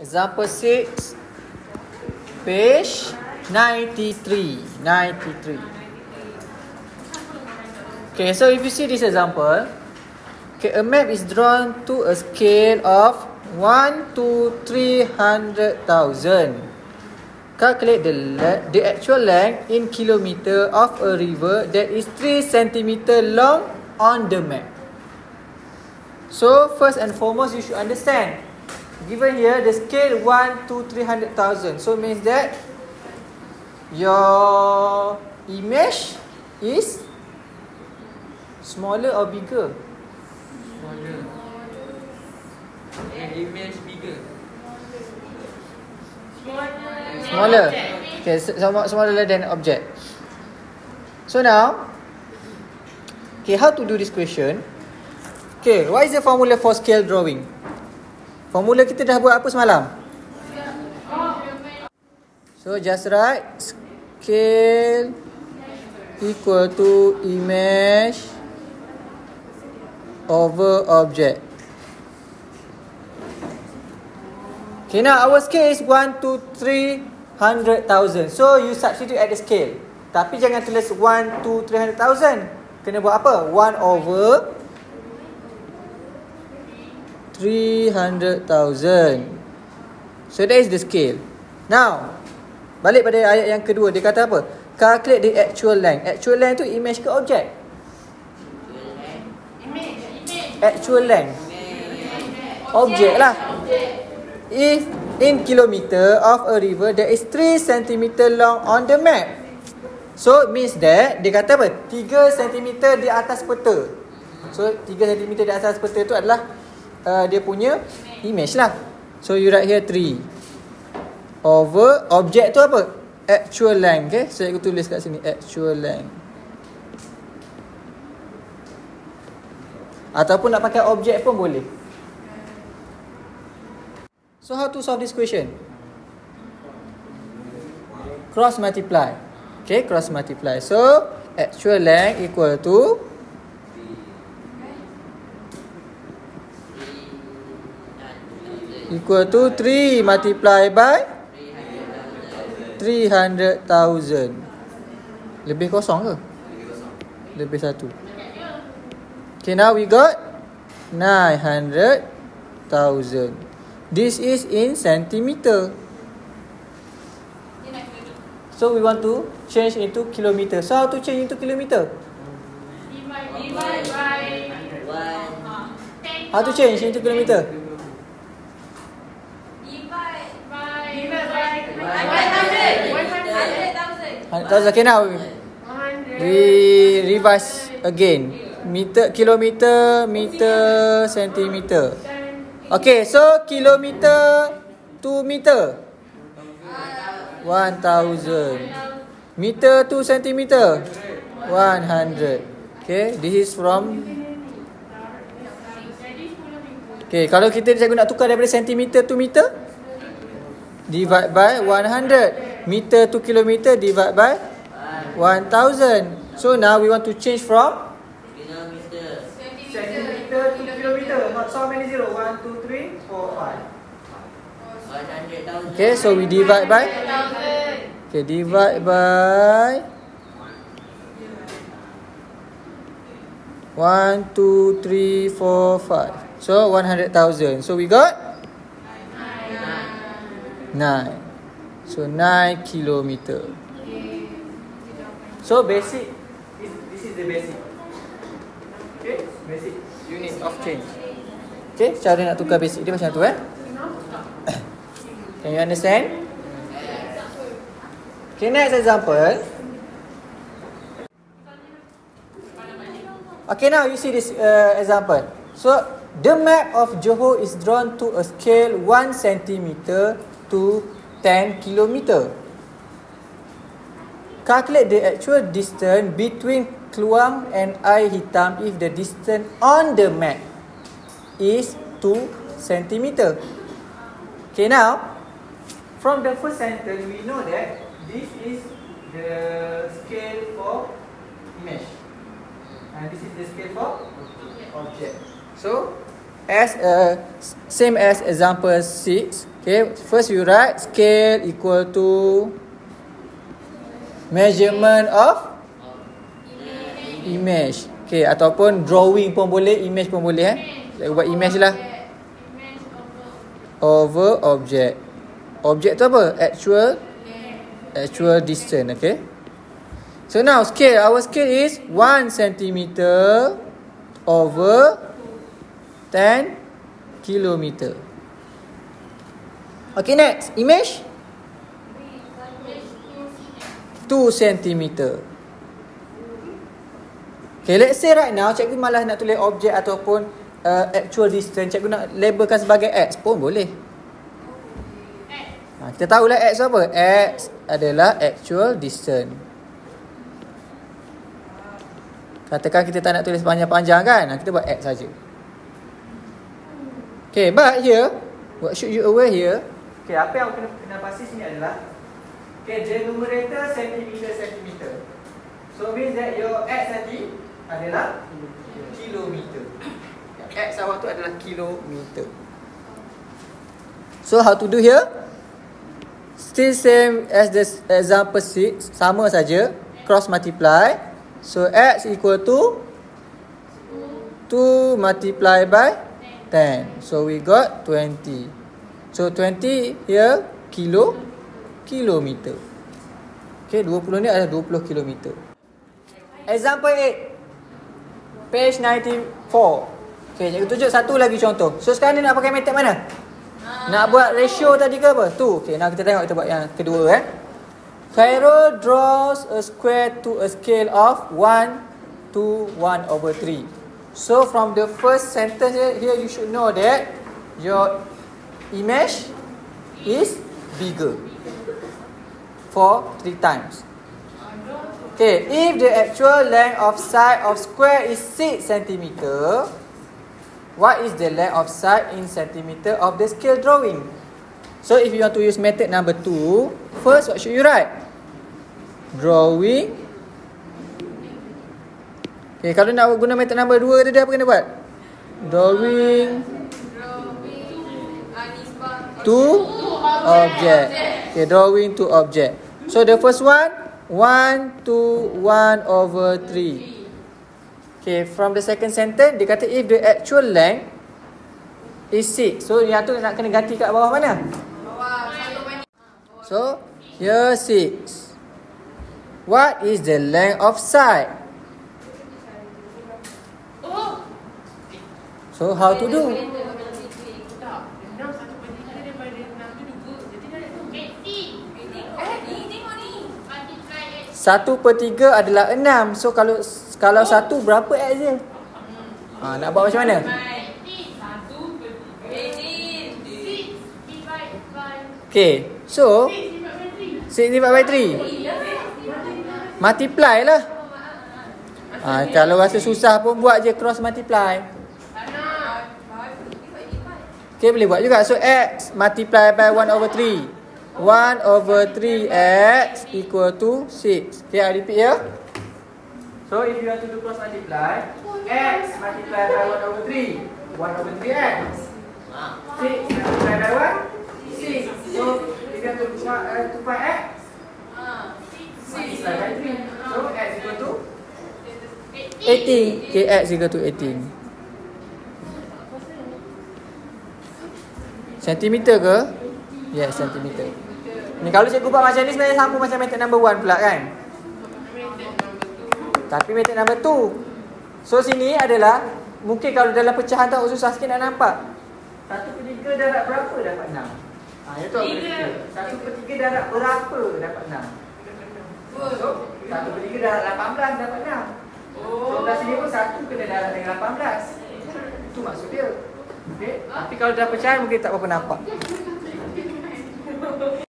Example 6, page 93. 93. Okay, so if you see this example, okay, a map is drawn to a scale of 1 to 300,000. Calculate the, the actual length in kilometer of a river that is 3 centimeter long on the map. So, first and foremost, you should understand given here the scale 1 to 300,000. So means that your image is smaller or bigger? Smaller. And image bigger. Smaller. Okay, smaller than object. So now, okay, how to do this question? Okay, what is the formula for scale drawing? Formula kita dah buat apa semalam? So just write scale equal to image over object. Okay now our scale is 1 to 300,000. So you substitute at the scale. Tapi jangan tulis 1 to 300,000. Kena buat apa? 1 over 300,000. So that is the scale. Now, balik pada ayat yang kedua. Dia kata apa? Calculate the actual length. Actual length tu image ke objek? Actual length. Objek lah. If in kilometer of a river that is 3 cm long on the map. So means that dia kata apa? 3 cm di atas peta. So 3 cm di atas peta tu adalah uh, dia punya image lah. So you write here 3 over object tu apa? Actual length. Okay. So aku tulis kat sini actual length. Ataupun nak pakai objek pun boleh. So how to solve this question? Cross multiply. Okay, cross multiply. So actual length equal to equal to 3 multiply by 300,000. Lebih kosong ke? Lebih satu. Okay, now we got 900,000. This is in centimeter. So we want to change into kilometer. So how to change into kilometer? How to change into kilometer? Okay now we revise again. Meter, kilometer, meter, centimeter. Okay, so kilometer to meter. One thousand. Meter to centimeter. One hundred. Okay, this is from. Okay, kalau kita cikgu nak tukar daripada centimeter to meter, divide by 100 meter to kilometer divide by 1000 so now we want to change from Kilometer. centimeter to kilometer. Not so many zero. 1 2 3 4 5 100,000. okay so we divide by okay divide by 1 2 3 4 5 so 100000 so we got 9 so 9 kilometer. So basic this, this is the basic. Okay basic unit of change. Okay cara nak tukar basic dia macam tu eh? Can you understand? Okay next example. Okay, now you see this uh, example. So, the map of Johor is drawn to a scale 1 centimeter to 10 kilometer. Calculate the actual distance between Kluang and Air Hitam if the distance on the map is 2 centimeter. Okay, now, from the first sentence, we know that this is the scale for image. And this is the scale for object. So, as uh, same as example 6, Okay, first you write scale equal to measurement of image. Okay, ataupun drawing pun boleh, image pun boleh eh. Saya buat image lah. Over object. Object tu apa? Actual actual distance, okay? So now scale, our scale is 1 cm over 10 kilometer. Okay, next. Image? 2 cm. Okay, let's say right now, cikgu malas nak tulis objek ataupun uh, actual distance. Cikgu nak labelkan sebagai X pun boleh. Ha, kita tahulah X apa? X adalah actual distance. Katakan kita tak nak tulis panjang-panjang kan? Ha, kita buat X saja. Okay, but here, what should you aware here? Okay, apa yang kena, kena pasti sini adalah Okay, the numerator centimeter centimeter. So means that your X tadi adalah kilometer. X awak tu adalah kilometer. So how to do here? Still same as the example 6, sama saja, cross multiply. So X equal to 2 multiply by 10. So we got 20. So 20 here kilo kilometer. Okay, 20 ni adalah 20 kilometer. Example 8. Page 94. Okay, cikgu tunjuk satu lagi contoh. So sekarang ni nak pakai method mana? Nak buat ratio tadi ke apa? Tu. Okay, nak kita tengok kita buat yang kedua eh. Khairul draws a square to a scale of 1 to 1 over 3. So from the first sentence here, you should know that your image is bigger for 3 times. Okay, if the actual length of side of square is 6 cm, what is the length of side in centimeter of the scale drawing? So if you want to use method number 2, first what should you write? Drawing. Okay, kalau nak guna method number 2 tadi apa kena buat? Drawing to object. Okay, drawing to object. So the first one, 1 to 1 over 3. Okay, from the second sentence, dia kata if the actual length is 6. So, yang tu nak kena ganti kat bawah mana? So, here 6. What is the length of side? So, how to do? Satu per tiga adalah enam. So kalau kalau satu berapa X dia? Ha, nak buat macam mana? Okay. So. 6 divided by 3. Multiply lah. Ha, kalau rasa susah pun buat je cross multiply. Okay boleh buat juga. So X multiply by 1 over 3. 1 over 3x equal to 6. Okay, I repeat here. So, if you want to do cross multiply, x multiply by 1 over 3. 1 over 3x. 6 multiply by 1. 6. So, if you want to, uh, to find x, 6 multiply by 3. So, x equal to 18. Okay, x equal to 18. Sentimeter ke? Yes, sentimeter. Ni kalau cikgu buat macam ni sebenarnya sama macam method number one pula kan? Tapi method number two. So sini adalah mungkin kalau dalam pecahan tak susah sikit nak nampak. Satu per tiga darab berapa dapat enam? Ha, itu apa Satu per tiga darab berapa dapat enam? So, satu per tiga darab lapan belas dapat enam. So, belah sini pun satu kena darab dengan lapan belas. Itu maksud dia. Okay? Tapi kalau dah pecahan mungkin tak berapa nampak.